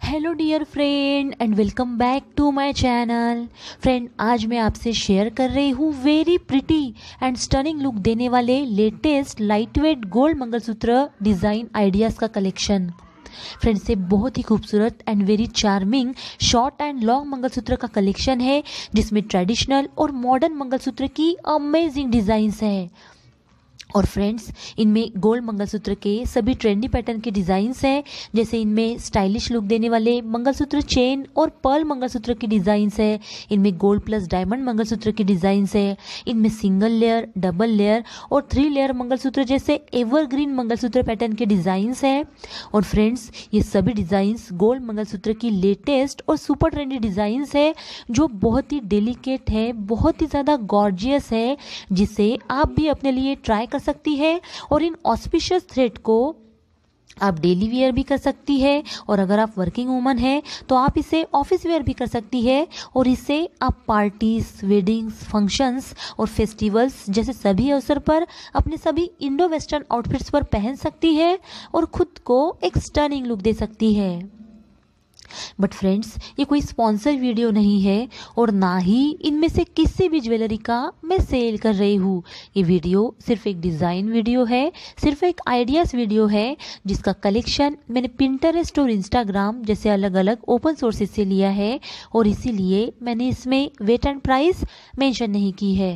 Hello dear friend and welcome back to my channel friend आज मैं आपसे share कर रही हूँ very pretty and stunning look देने वाले latest light weight gold mangalsutra design ideas का कलेक्शन फ्रेंड्स से बहुत ही खूबसूरत and very charming short and long mangalsutra का कलेक्शन है, जिसमें ट्रेडिशनल और मॉडर्न मंगलसूत्र की अमेजिंग डिज़ाइंस है। और फ्रेंड्स इनमें गोल्ड मंगलसूत्र के सभी ट्रेंडी पैटर्न के डिज़ाइंस हैं, जैसे इनमें स्टाइलिश लुक देने वाले मंगलसूत्र चेन और पर्ल मंगलसूत्र की डिज़ाइंस है, इनमें गोल्ड प्लस डायमंड मंगलसूत्र की डिज़ाइंस है, इनमें सिंगल लेयर डबल लेयर और थ्री लेयर मंगलसूत्र जैसे एवरग्रीन मंगलसूत्र पैटर्न के डिज़ाइंस हैं। और फ्रेंड्स ये सभी डिज़ाइंस गोल्ड मंगलसूत्र की लेटेस्ट और सुपर ट्रेंडी डिज़ाइंस है, जो बहुत ही डेलिकेट है, बहुत ही ज़्यादा गॉर्जियस है, जिसे आप भी अपने लिए ट्राई कर सकती है और इन ऑस्पिशियस थ्रेड को आप डेली वेयर भी कर सकती है और अगर आप वर्किंग वूमन है तो आप इसे ऑफ़िस वेयर भी कर सकती है और इसे आप पार्टीज़ वेडिंग्स फ़ंक्शंस और फेस्टिवल्स जैसे सभी अवसर पर अपने सभी इंडो वेस्टर्न आउटफिट्स पर पहन सकती है और खुद को एक स्टर्निंग लुक दे सकती है। बट फ्रेंड्स ये कोई स्पॉन्सर वीडियो नहीं है और ना ही इनमें से किसी भी ज्वेलरी का मैं सेल कर रही हूँ। ये वीडियो सिर्फ़ एक डिज़ाइन वीडियो है, सिर्फ़ एक आइडियाज़ वीडियो है, जिसका कलेक्शन मैंने पिंटरेस्ट और इंस्टाग्राम जैसे अलग अलग ओपन सोर्सेज से लिया है और इसीलिए मैंने इसमें वेट एंड प्राइस मेंशन नहीं की है।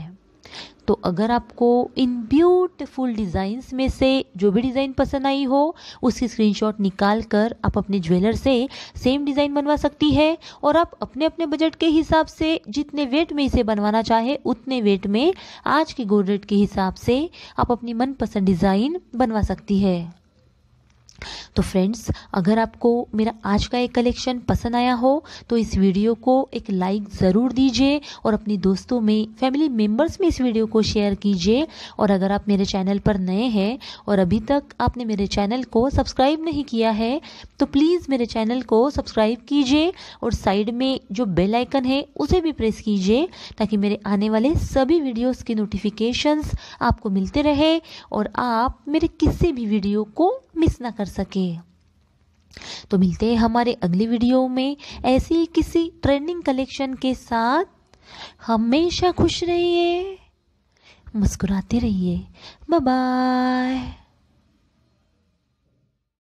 तो अगर आपको इन ब्यूटीफुल डिज़ाइंस में से जो भी डिज़ाइन पसंद आई हो, उसकी स्क्रीनशॉट निकाल कर आप अपने ज्वेलर से सेम डिज़ाइन बनवा सकती है और आप अपने अपने बजट के हिसाब से जितने वेट में इसे बनवाना चाहे, उतने वेट में आज के गोल्ड रेट के हिसाब से आप अपनी मनपसंद डिज़ाइन बनवा सकती है। तो फ्रेंड्स अगर आपको मेरा आज का एक कलेक्शन पसंद आया हो तो इस वीडियो को एक लाइक ज़रूर दीजिए और अपनी दोस्तों में फैमिली मेंबर्स में इस वीडियो को शेयर कीजिए। और अगर आप मेरे चैनल पर नए हैं और अभी तक आपने मेरे चैनल को सब्सक्राइब नहीं किया है तो प्लीज़ मेरे चैनल को सब्सक्राइब कीजिए और साइड में जो बेल आइकन है, उसे भी प्रेस कीजिए ताकि मेरे आने वाले सभी वीडियोज़ की नोटिफिकेशंस आपको मिलते रहे और आप मेरे किसी भी वीडियो को मिस ना कर सके। तो मिलते हैं हमारे अगले वीडियो में। ऐसी किसी ट्रेंडिंग कलेक्शन के साथ हमेशा खुश रहिए, मुस्कुराते रहिए। बाय